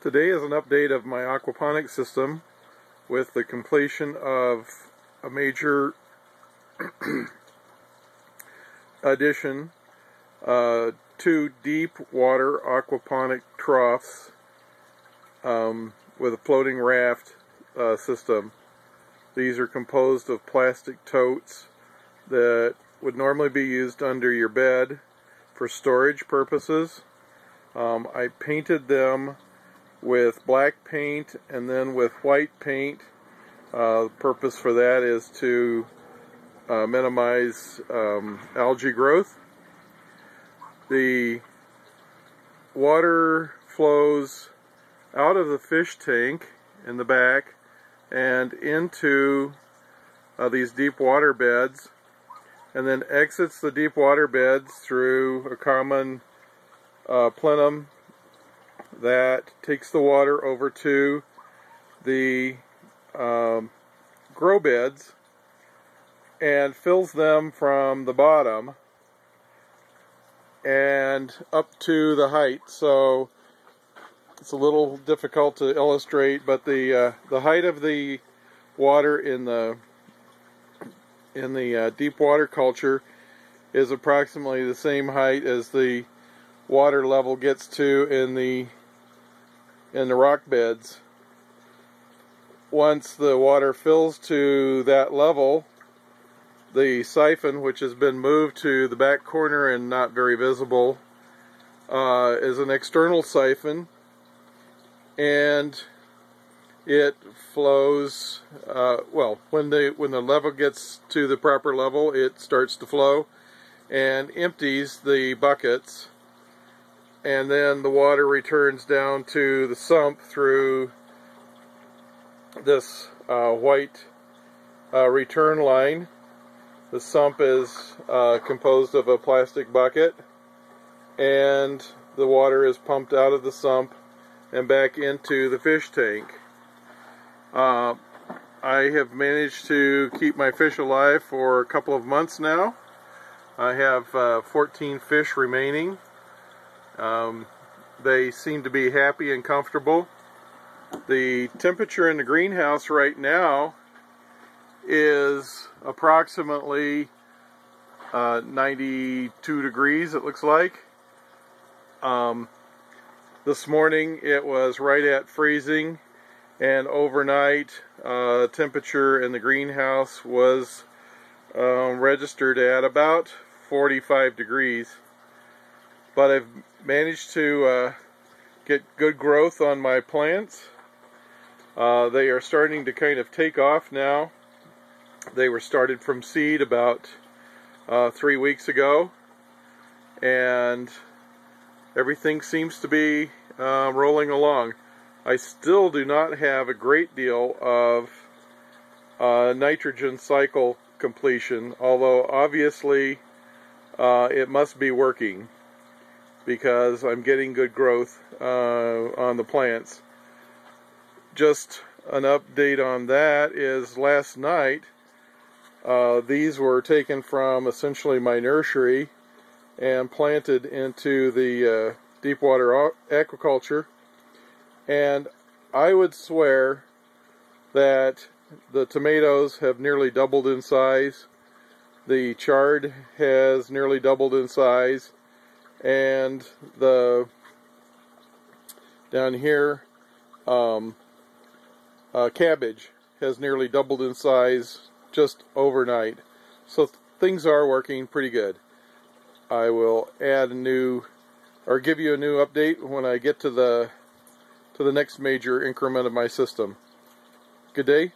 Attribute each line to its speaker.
Speaker 1: Today is an update of my aquaponics system with the completion of a major addition, uh, deep water aquaponic troughs um, with a floating raft uh, system. These are composed of plastic totes that would normally be used under your bed for storage purposes. Um, I painted them with black paint and then with white paint. Uh, the purpose for that is to uh, minimize um, algae growth. The water flows out of the fish tank in the back and into uh, these deep water beds and then exits the deep water beds through a common uh, plenum that takes the water over to the um, grow beds and fills them from the bottom and up to the height. So it's a little difficult to illustrate, but the uh, the height of the water in the in the uh, deep water culture is approximately the same height as the water level gets to in the in the rock beds. Once the water fills to that level, the siphon, which has been moved to the back corner and not very visible, uh, is an external siphon and it flows uh, well when the when the level gets to the proper level it starts to flow and empties the buckets and then the water returns down to the sump through this uh, white uh, return line. The sump is uh, composed of a plastic bucket and the water is pumped out of the sump and back into the fish tank. Uh, I have managed to keep my fish alive for a couple of months now. I have uh, 14 fish remaining um, they seem to be happy and comfortable. The temperature in the greenhouse right now is approximately uh, 92 degrees it looks like. Um, this morning it was right at freezing and overnight uh, temperature in the greenhouse was um, registered at about 45 degrees but I've managed to uh, get good growth on my plants. Uh, they are starting to kind of take off now. They were started from seed about uh, three weeks ago, and everything seems to be uh, rolling along. I still do not have a great deal of uh, nitrogen cycle completion, although obviously uh, it must be working because I'm getting good growth uh, on the plants. Just an update on that is last night uh, these were taken from essentially my nursery and planted into the uh, deep water aquaculture. And I would swear that the tomatoes have nearly doubled in size. The chard has nearly doubled in size and the down here um, uh, cabbage has nearly doubled in size just overnight. So things are working pretty good. I will add a new or give you a new update when I get to the to the next major increment of my system. Good day